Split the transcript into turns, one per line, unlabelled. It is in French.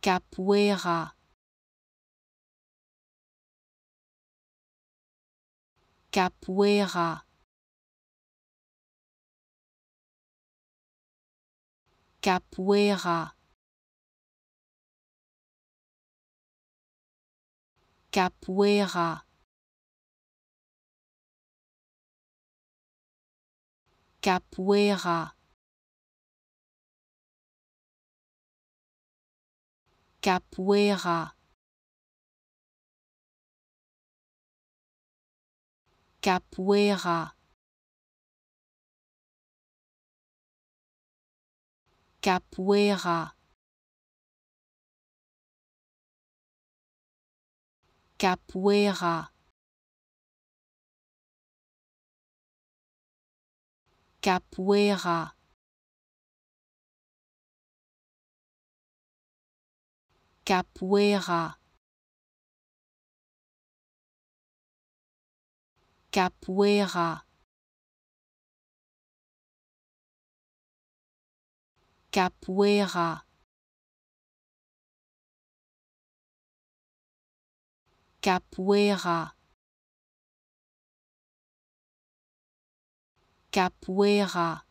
capoeira. Capoeira. Capoeira. Capoeira. Capoeira capoeira. Capoeira. Capoeira. Capoeira. Capoeira capoeira. Capoeira. Capoeira. Capoeira. Capoeira